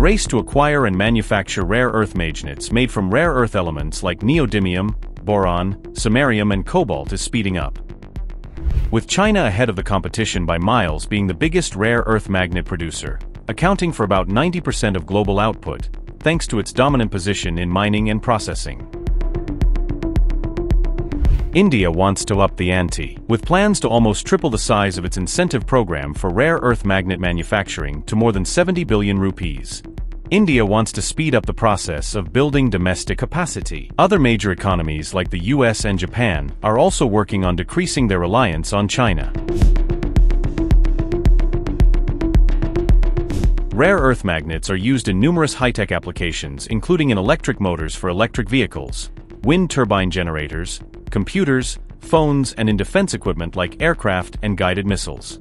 race to acquire and manufacture rare earth magnets made from rare earth elements like neodymium, boron, samarium and cobalt is speeding up. With China ahead of the competition by miles being the biggest rare earth magnet producer, accounting for about 90% of global output, thanks to its dominant position in mining and processing. India wants to up the ante, with plans to almost triple the size of its incentive program for rare earth magnet manufacturing to more than 70 billion rupees. India wants to speed up the process of building domestic capacity. Other major economies like the US and Japan are also working on decreasing their reliance on China. Rare earth magnets are used in numerous high-tech applications including in electric motors for electric vehicles, wind turbine generators, computers, phones and in defense equipment like aircraft and guided missiles.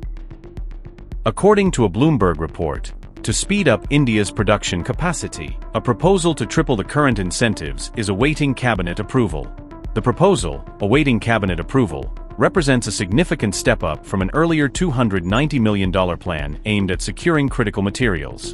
According to a Bloomberg report, to speed up India's production capacity, a proposal to triple the current incentives is awaiting cabinet approval. The proposal, awaiting cabinet approval, represents a significant step up from an earlier $290 million plan aimed at securing critical materials.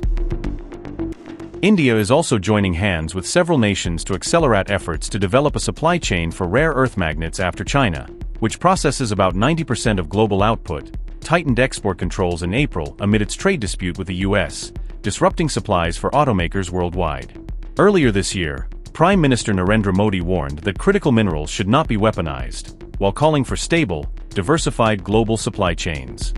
India is also joining hands with several nations to accelerate efforts to develop a supply chain for rare earth magnets after China, which processes about 90% of global output, tightened export controls in April amid its trade dispute with the US, disrupting supplies for automakers worldwide. Earlier this year, Prime Minister Narendra Modi warned that critical minerals should not be weaponized, while calling for stable, diversified global supply chains.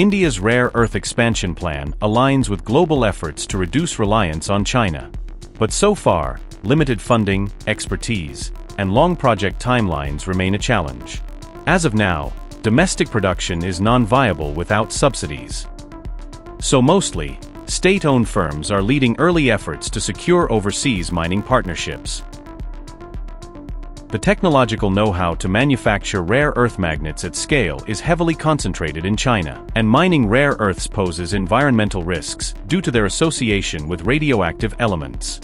India's rare earth expansion plan aligns with global efforts to reduce reliance on China. But so far, limited funding, expertise, and long project timelines remain a challenge. As of now, domestic production is non-viable without subsidies. So mostly, state-owned firms are leading early efforts to secure overseas mining partnerships. The technological know-how to manufacture rare earth magnets at scale is heavily concentrated in China, and mining rare earths poses environmental risks due to their association with radioactive elements.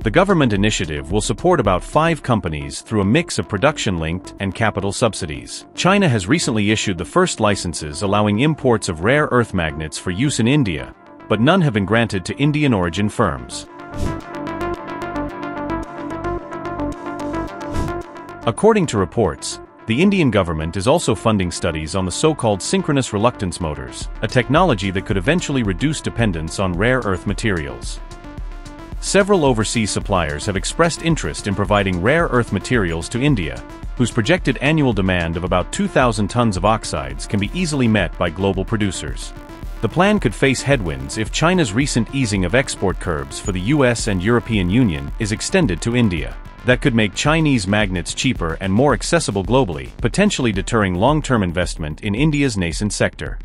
The government initiative will support about five companies through a mix of production-linked and capital subsidies. China has recently issued the first licenses allowing imports of rare earth magnets for use in India, but none have been granted to Indian-origin firms. According to reports, the Indian government is also funding studies on the so-called synchronous reluctance motors, a technology that could eventually reduce dependence on rare earth materials. Several overseas suppliers have expressed interest in providing rare earth materials to India, whose projected annual demand of about 2,000 tons of oxides can be easily met by global producers. The plan could face headwinds if China's recent easing of export curbs for the US and European Union is extended to India that could make Chinese magnets cheaper and more accessible globally, potentially deterring long-term investment in India's nascent sector.